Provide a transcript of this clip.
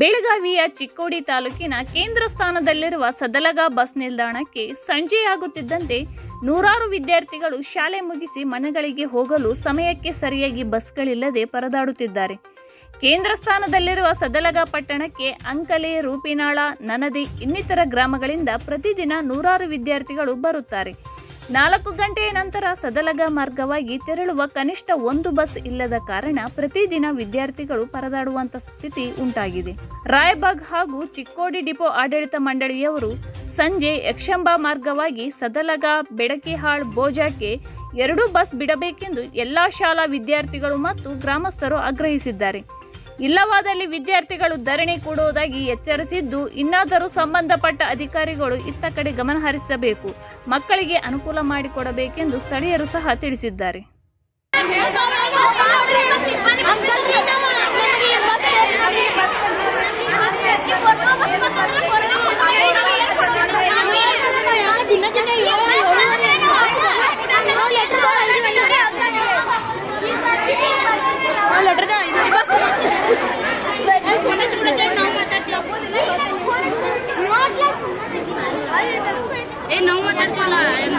ಬೆಳಗಾವಿಯ ಚಿಕ್ಕೋಡಿ ತಾಲೂಕಿನ ಕೇಂದ್ರ ಸ್ಥಾನದಲ್ಲಿರುವ ಸದಲಗ ಬಸ್ ನಿಲ್ದಾಣಕ್ಕೆ ಸಂಜೆಯಾಗುತ್ತಿದ್ದಂತೆ ನೂರಾರು ವಿದ್ಯಾರ್ಥಿಗಳು ಶಾಲೆ ಮುಗಿಸಿ ಮನೆಗಳಿಗೆ ಹೋಗಲು ಸಮಯಕ್ಕೆ ಸರಿಯಾಗಿ ಬಸ್ಗಳಿಲ್ಲದೆ ಪರದಾಡುತ್ತಿದ್ದಾರೆ. ಕೇಂದ್ರ ಸ್ಥಾನದಲ್ಲಿರುವ ಸದಲಗ ಪಟ್ಟಣಕ್ಕೆ ಅಂಕಲೆ, ರೂಪಿನಾಳ, ನನದಿ ಇನ್ನಿತರ ಗ್ರಾಮಗಳಿಂದ ಪ್ರತಿದಿನ ನೂರಾರು ವಿದ್ಯಾರ್ಥಿಗಳು ಬರುತ್ತಾರೆ. ನಾಲ್ಕು ಗಂಟೆಯ ನಂತರ ಸದಲಗ ಮಾರ್ಗವಾಗಿ ತೆರಳುವ ಕನಿಷ್ಠ ಒಂದು ಬಸ್ ಇಲ್ಲದ ಕಾರಣ ಪ್ರತಿದಿನ ವಿದ್ಯಾರ್ಥಿಗಳು ಪರದಾಡುವಂತ ಸ್ಥಿತಿ ಉಂಟಾಗಿದೆ. ರಾಯಬಾಗ್ ಹಾಗೂ ಚಿಕ್ಕೋಡಿ ಡಿಪೋ ಆಡಳಿತ ಮಂಡಳಿಯವರು ಸಂಜೆ ಯಕ್ಷಂಬ ಮಾರ್ಗವಾಗಿ ಸದಲಗ, ಬೆಡಕಿಹಾಳ್ ಬೋಜಾಕ್ಕೆ ಎರಡೂ ಬಸ್ ಬಿಡಬೇಕೆಂದು ಎಲ್ಲಾ ಶಾಲಾ ವಿದ್ಯಾರ್ಥಿಗಳು ಮತ್ತು ಗ್ರಾಮಸ್ಥರು ಆಗ್ರಹಿಸಿದ್ದಾರೆ. ಇಲ್ಲವಾದಲ್ಲಿ ವಿದ್ಯಾರ್ಥಿಗಳು ಧರಣಿ ಕೊಡುವುದಾಗಿ ಎಚ್ಚರಿಸಿದ್ದು, ಇನ್ನಾದರೂ ಸಂಬಂಧಪಟ್ಟ ಅಧಿಕಾರಿಗಳು ಇತ್ತ ಕಡೆ ಗಮನ ಹರಿಸಬೇಕು, ಮಕ್ಕಳಿಗೆ ಅನುಕೂಲ ಮಾಡಿಕೊಡಬೇಕೆಂದು ಸ್ಥಳೀಯರು ಸಹ ತಿಳಿಸಿದ್ದಾರೆ. 过来